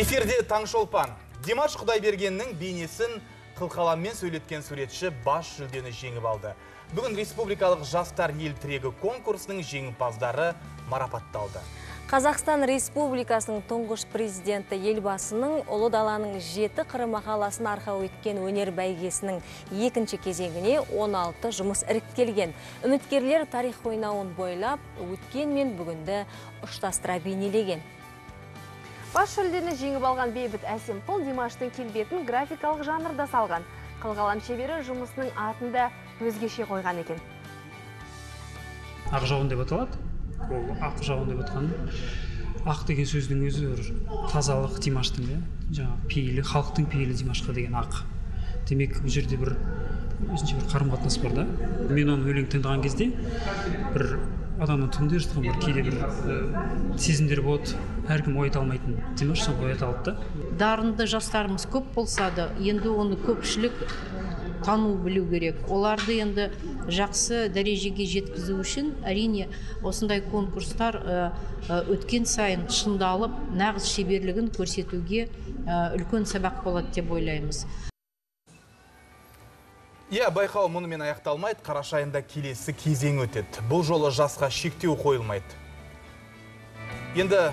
эфирде таңшолпан димаш құдайбергеннің бейнесін қылқаламмен сөйлеткен суретші бас жүлдені жеңіп алды бүгін республикалық жастар ел тірегі конкурсының жеңімпаздары марапатталды Қазақстан Республикасының тұңғыш президенті елбасының ұлы даланың жеті қыры мақаласын арқау еткен өнер бәйгесінің екінші кезеңіне 16 жұмыс іріктелген. Үміткерлер тарих ойнауын бойлап, өткен мен бүгінді ұштастыра бейнелеген. Бас жүлдені жеңіп алған бейбіт әсемқұл Димаштың келбетін графикалық жанрда салған. Қылғалам шебері жұмысының атында өзгеше қойған екен. ақ жауын деп аталады? Ол ақ жауын деп атқан. Ақ деген сөздің өзі бір тазалық димаштың иә жаңағы пейілі халықтың пейілі димашқа деген ақ. Демек бұл жерде бір өзінше бір қарым қатынас бар да. Мен оның өлең тыңдаған кезде бір адамның түбінде жатқан бір кейде бір ә, сезімдер болады. Әркім оята алмайтын. Димаш соны оята алды да. Дарынды жастарымыз көп болса да енді оны көпшілік тану білу керек. Оларды енді жақсы дәрежеге жеткізу үшін әрине осындай конкурстар өткен сайын шыңдалып нағыз шеберлігін көрсетуге үлкен сабақ болады деп ойлаймыз. Иә байқау мұнымен аяқталмайды. Қараша айында келесі кезең өтеді. Бұл жолы жасқа шектеу қойылмайды. Енді